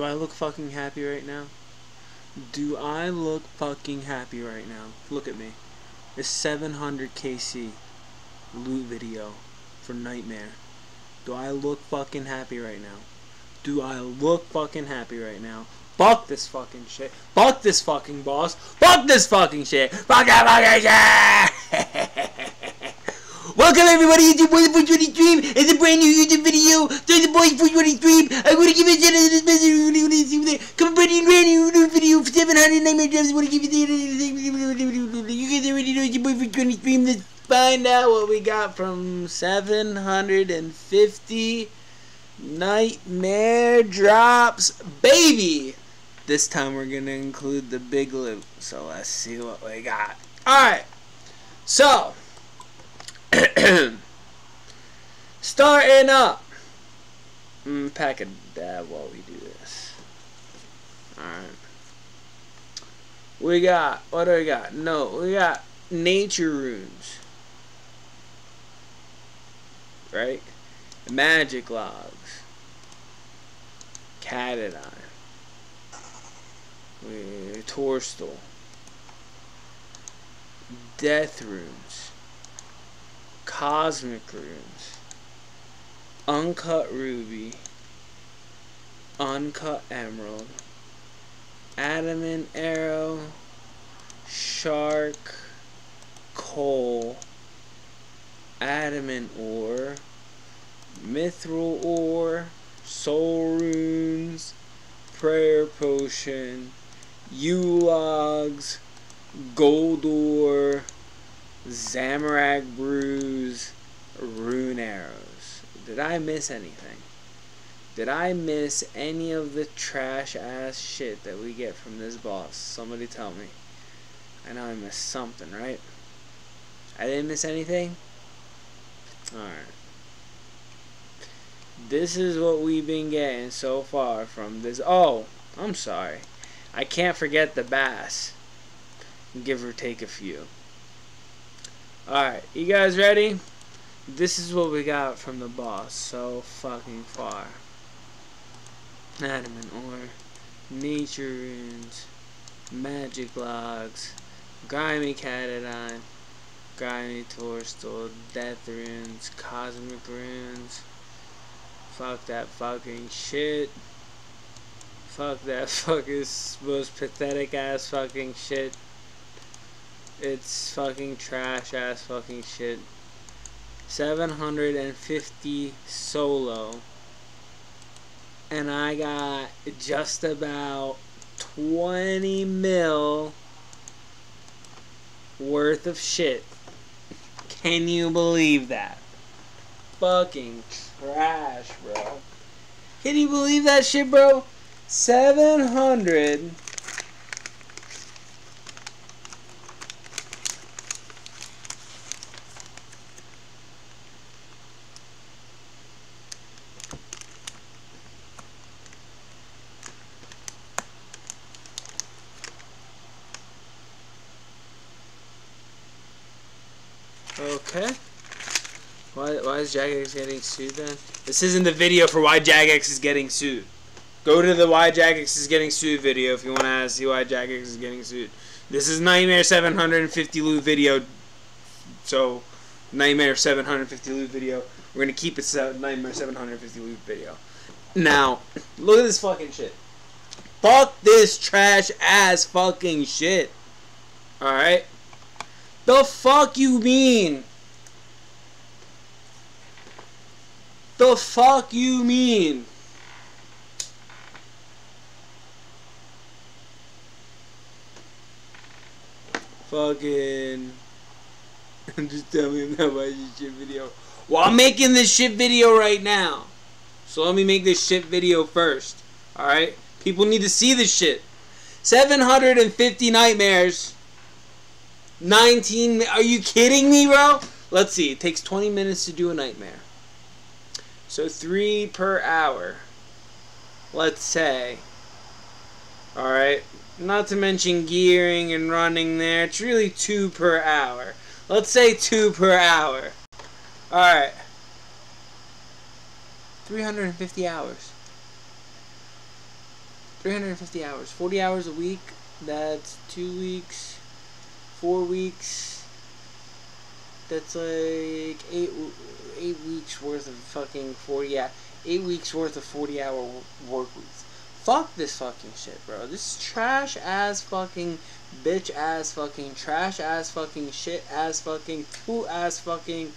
Do I look fucking happy right now? Do I look fucking happy right now? Look at me. It's 700 KC loot video for Nightmare. Do I look fucking happy right now? Do I look fucking happy right now? Fuck this fucking shit. Fuck this fucking boss. Fuck this fucking shit. Fuck that fucking shit. Welcome everybody to Boys for 20 Stream. It's a brand new YouTube video. Join the Boys for 20 Stream. I'm gonna give a shout out to this message. Come brand new, brand new, new video for 700 Nightmare Jobs. I wanna give you the. You guys already know it's your Boy for 20 Stream. Let's find out what we got from 750 Nightmare Drops. Baby! This time we're gonna include the big loot. So let's see what we got. Alright. So. Starting up. Mm, pack a dab while we do this. Alright. We got, what do we got? No, we got nature runes. Right? Magic logs. Cadantine. Torstol. Death runes. Cosmic runes. Uncut ruby. Uncut emerald. Adamant arrow. Shark. Coal. Adamant ore. Mithril ore. Soul runes. Prayer potion. Yew logs. Gold ore. Zamorak Brews, Rune Arrows. Did I miss anything? Did I miss any of the trash ass shit that we get from this boss? Somebody tell me. I know I missed something, right? I didn't miss anything? Alright. This is what we've been getting so far from this. Oh, I'm sorry. I can't forget the bass. Give or take a few. Alright, you guys ready? This is what we got from the boss so fucking far. Adamant ore, nature runes, magic logs, grimy cadantine, grimy torstol, death runes, cosmic runes. Fuck that fucking shit. Fuck that fucking most pathetic ass fucking shit. It's fucking trash ass fucking shit. 750 solo. And I got just about 20 mil worth of shit. Can you believe that? Fucking trash, bro. Can you believe that shit, bro? 700 Okay. Why, why is Jagex getting sued then? This isn't the video for why Jagex is getting sued. Go to the why Jagex is getting sued video if you want to see why Jagex is getting sued. This is Nightmare 750 loot video. So, Nightmare 750 loot video. We're going to keep it so Nightmare 750 loot video. Now, look at this fucking shit. Fuck this trash ass fucking shit. Alright? The fuck you mean? The fuck you mean? Fucking. Just tell me I'm not watching shit video. Well, I'm making this shit video right now. So let me make this shit video first. Alright? People need to see this shit. 750 nightmares. 19 are you kidding me bro let's see it takes 20 minutes to do a nightmare so three per hour let's say alright not to mention gearing and running there it's really two per hour let's say two per hour alright 350 hours 350 hours. 40 hours a week. That's two weeks. Four weeks. That's like eight eight weeks worth of fucking 40 yeah eight weeks worth of 40 hour work weeks. Fuck this fucking shit, bro. This is trash ass fucking bitch ass fucking trash ass fucking shit ass fucking poo ass fucking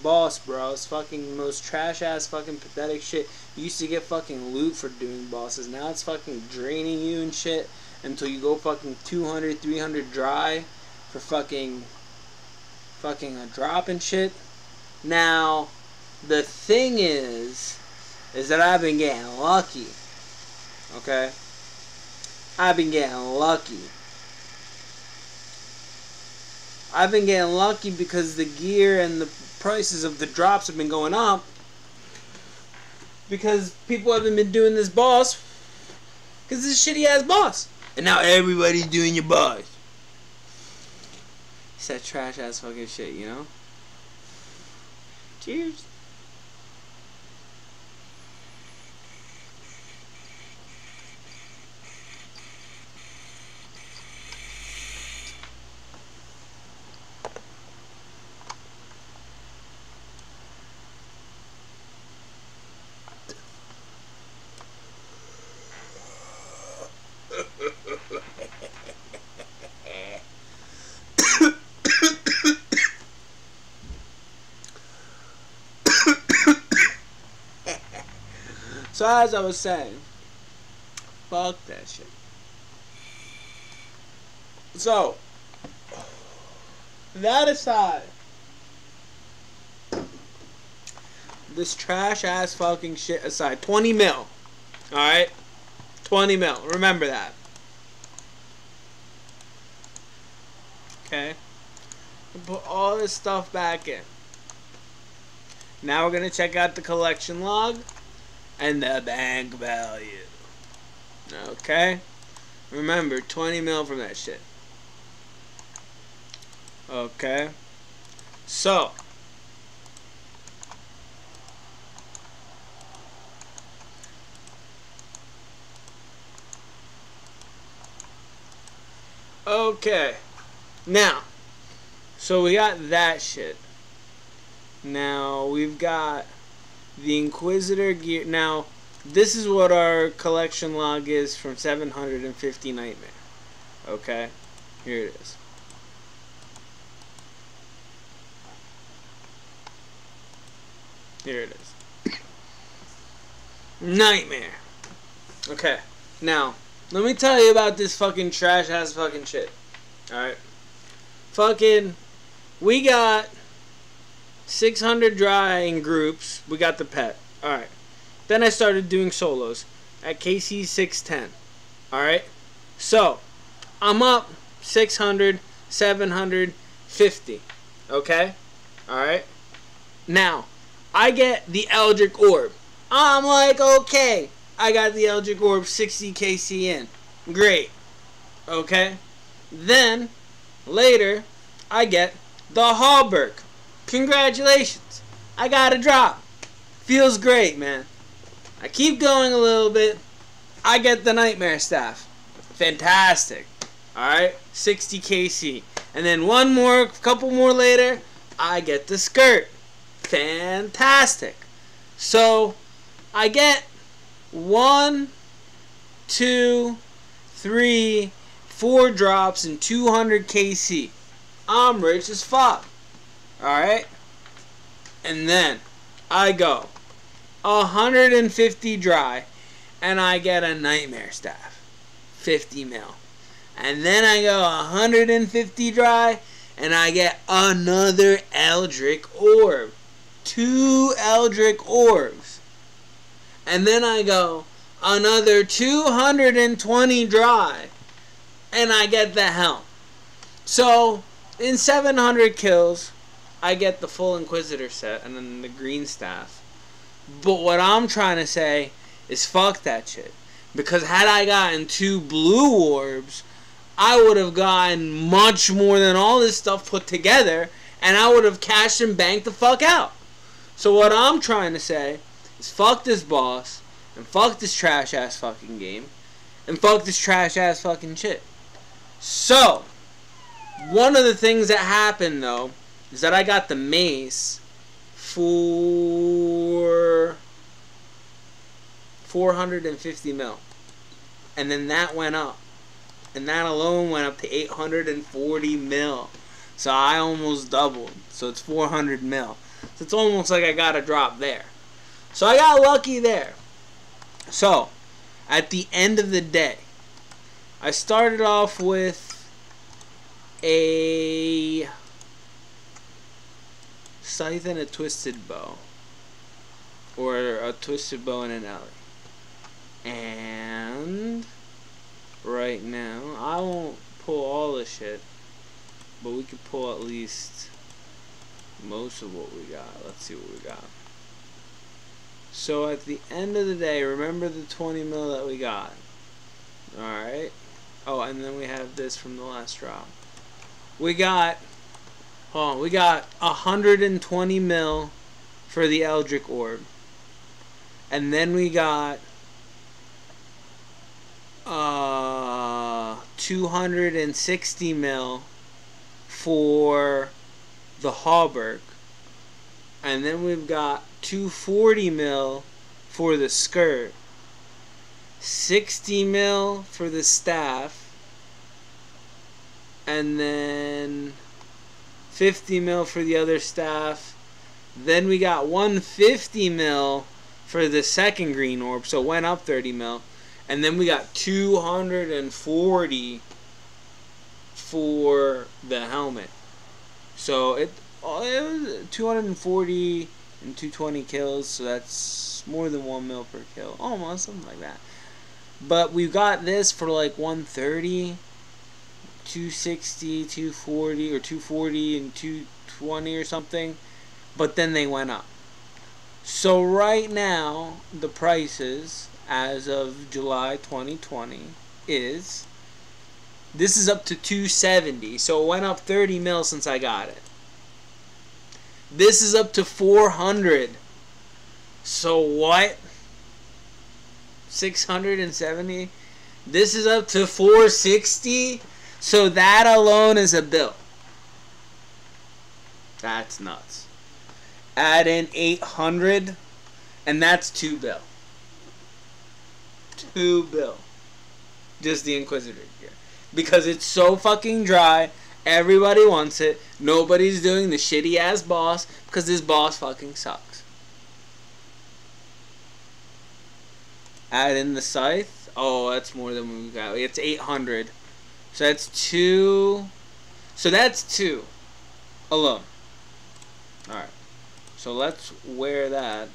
boss, bro. It's fucking most trash ass fucking pathetic shit. You used to get fucking loot for doing bosses. Now it's fucking draining you and shit until you go fucking 200, 300 dry for fucking fucking a drop and shit. Now, the thing is, is that I've been getting lucky. Okay? I've been getting lucky. I've been getting lucky because the gear and the prices of the drops have been going up because people haven't been doing this boss because this shitty ass boss. And now everybody's doing your boss. It's that trash ass fucking shit, you know? Cheers. As I was saying, fuck that shit. So, that aside, this trash ass fucking shit aside, 20 mil. Alright? 20 mil. Remember that. Okay? Put all this stuff back in. Now we're to check out the collection log and the bank value. Okay? Remember, 20 mil from that shit. Okay? So. Okay. Now. So we got that shit. Now, we've got the Inquisitor gear. Now, this is what our collection log is from 750 Nightmare. Okay, here it is. Here it is. Nightmare. Okay, now, let me tell you about this fucking trash ass fucking shit. Alright. Fucking, we got 600 dry in groups. We got the pet. Alright. Then I started doing solos at KC 610. Alright. So, I'm up 600, 750. Okay? Alright? Now, I get the Eldritch Orb. I'm like, okay. I got the Eldritch Orb 60 KC in. Great. Okay? Then, later, I get the Hauberk. Congratulations. I got a drop. Feels great, man. I keep going a little bit. I get the Nightmare Staff. Fantastic. Alright? 60 KC. And then one more, couple more later, I get the skirt. Fantastic. So, I get one, two, three, four drops and 200 KC. I'm rich as fuck. Alright? And then I go 150 dry and I get a nightmare staff. 50 mil. And then I go 150 dry and I get another Eldritch orb. Two Eldritch orbs. And then I go another 220 dry and I get the helm. So, in 700 kills, I get the full Inquisitor set and then the green staff. But what I'm trying to say is fuck that shit. Because had I gotten two blue orbs, I would have gotten much more than all this stuff put together, and I would have cashed and banked the fuck out. So what I'm trying to say is fuck this boss, and fuck this trash ass fucking game, And fuck this trash ass fucking shit. So, one of the things that happened though is that I got the mace for 450 mil. And then that went up. And that alone went up to 840 mil. So I almost doubled. So it's 400 mil. So it's almost like I got a drop there. So I got lucky there. So, at the end of the day, I started off with a scythe and a twisted bow. Or a twisted bow and an alley. And right now, I won't pull all the shit, but we could pull at least most of what we got. Let's see what we got. So at the end of the day, remember the 20 mil that we got. Alright. Oh, and then we have this from the last drop. We got, hold on, we got 120 mil for the Eldritch Orb. And then we got uh 260 mil for the Hauberk. And then we've got 240 mil for the skirt. 60 mil for the staff. And then 50 mil for the other staff. Then we got 150 mil for the second green orb, so went up 30 mil. And then we got 240 for the helmet. So it, oh, it was 240 and 220 kills, so that's more than 1 mil per kill. Almost, something like that. But we got this for like 130, 260, 240, or 240 and 220 or something. But then they went up. So right now, the prices as of July 2020 is this is up to 270 so it went up 30 mil since I got it this is up to 400 so what 670 this is up to 460 so that alone is a bill that's nuts add in 800 and that's two bill two bill. Just the Inquisitor here. Because it's so fucking dry. Everybody wants it. Nobody's doing the shitty ass boss because this boss fucking sucks. Add in the scythe. Oh, that's more than we got. It's 800. So that's two. So that's two. Alone. Alright. So let's wear that.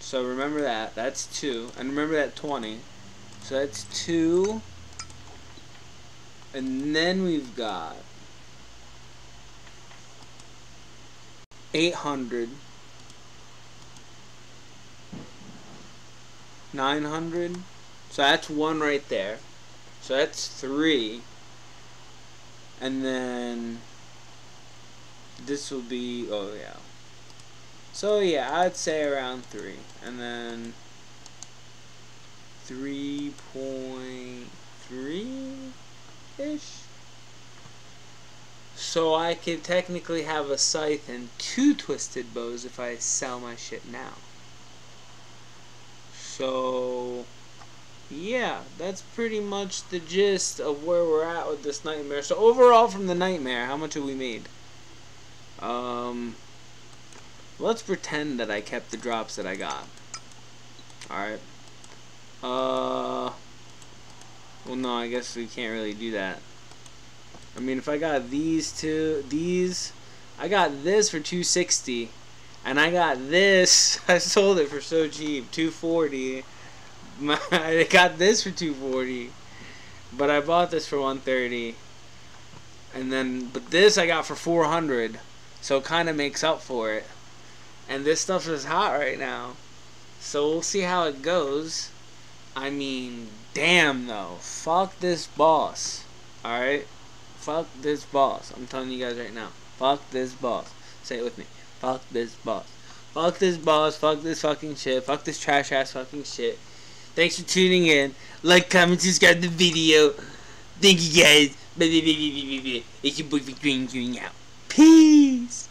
So remember that. That's 2. And remember that 20. So that's 2. And then we've got 800. 900. So that's 1 right there. So that's 3. And then this will be, oh yeah, so yeah, I'd say around 3. And then 3.3-ish? So I could technically have a scythe and two twisted bows if I sell my shit now. So, yeah, that's pretty much the gist of where we're at with this nightmare. So overall from the nightmare, how much have we made? Um, Let's pretend that I kept the drops that I got. Alright. Uh... Well, no, I guess we can't really do that. I mean, if I got these two, these, I got this for 260, and I got this, I sold it for so cheap, 240. I got this for 240, but I bought this for 130. And then, but this I got for 400, so it kind of makes up for it. And this stuff is hot right now. So we'll see how it goes. I mean, damn though. Fuck this boss. Alright? Fuck this boss. I'm telling you guys right now. Fuck this boss. Say it with me. Fuck this boss. Fuck this boss. Fuck this fucking shit. Fuck this trash ass fucking shit. Thanks for tuning in. Like, comment, subscribe to the video. Thank you guys. It's your boy Victorian out. Peace.